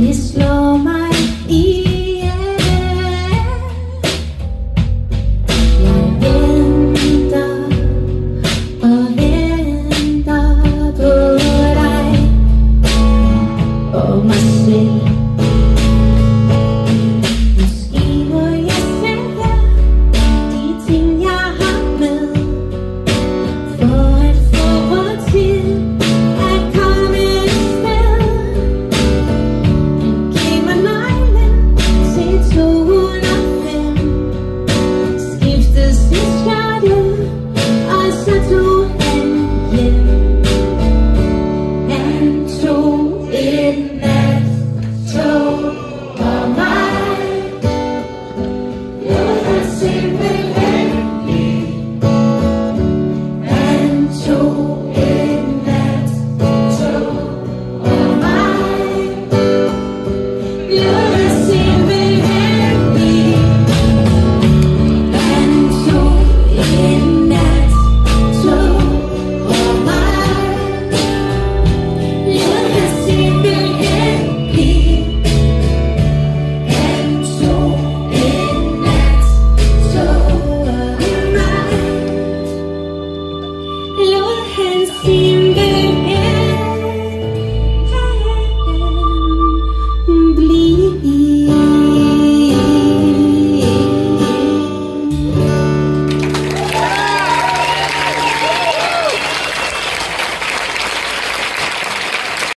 This love.